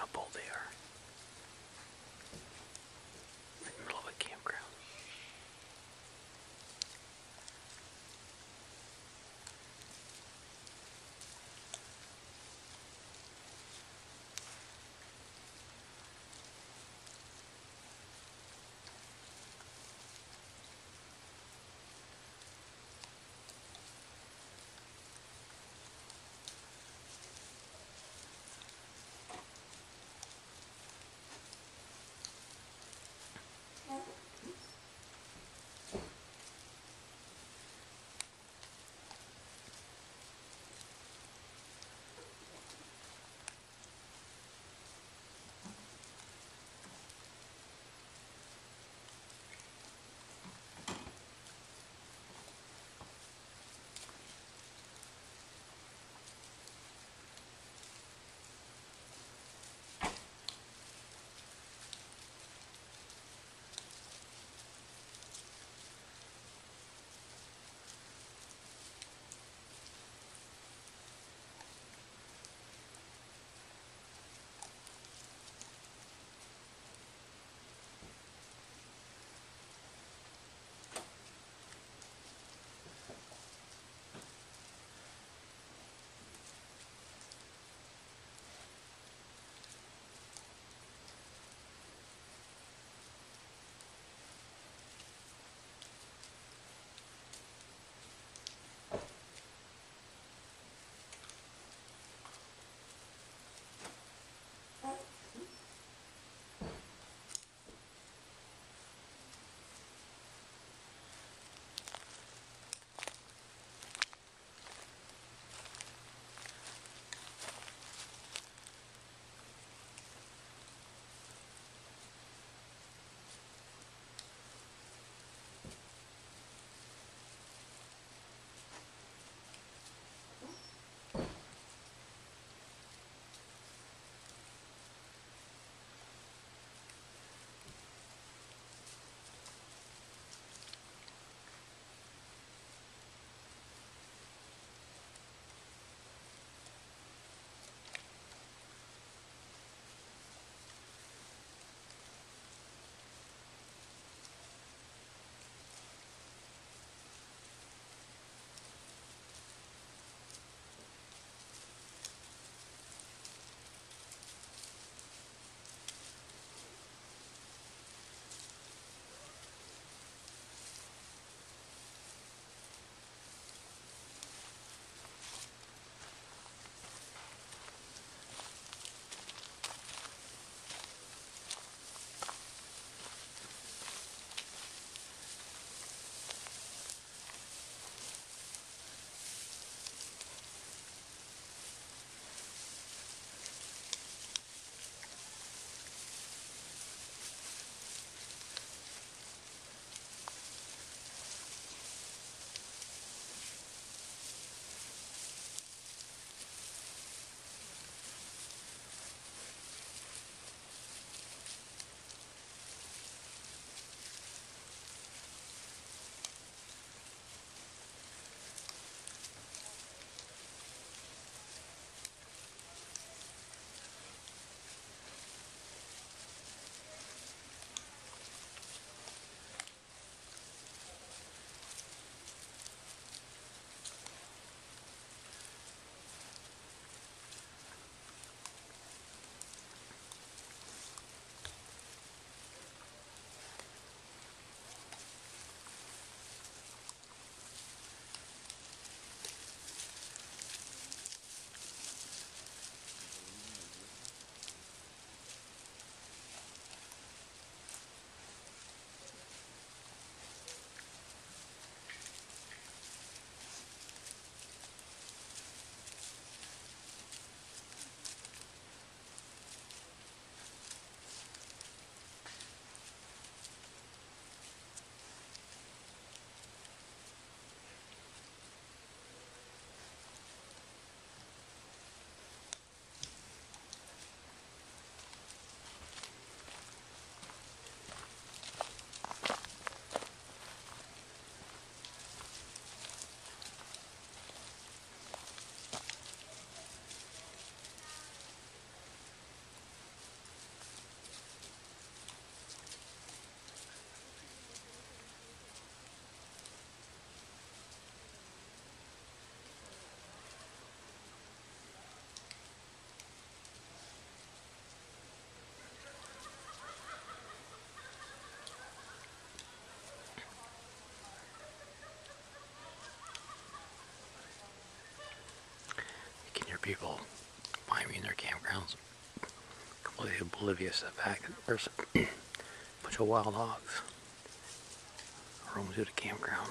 how bold they are. People find me in their campgrounds completely oblivious to the fact that there's a bunch of wild hogs roaming through the campground.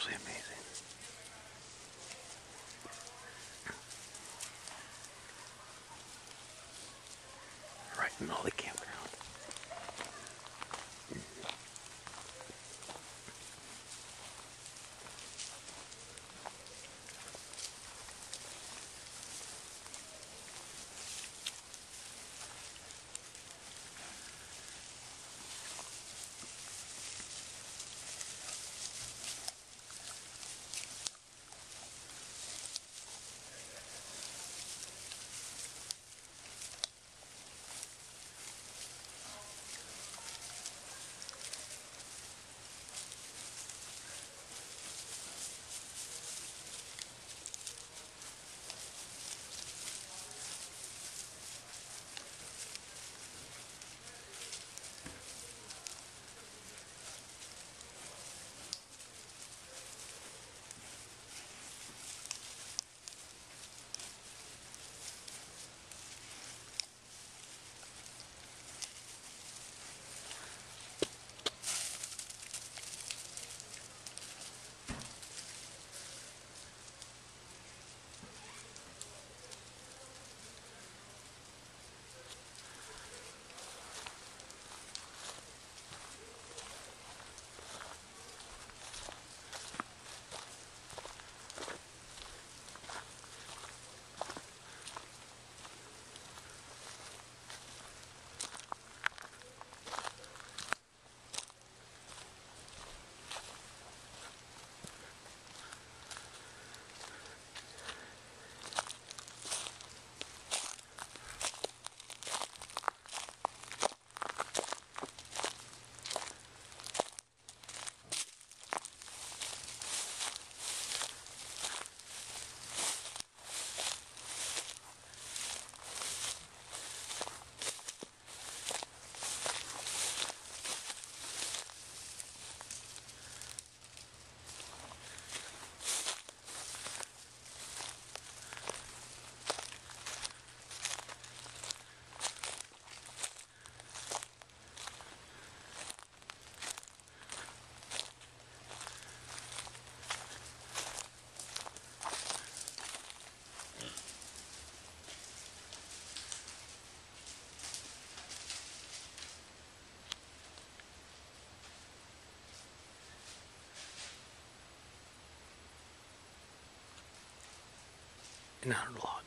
Absolutely amazing. Right in all the campground. Of the lot.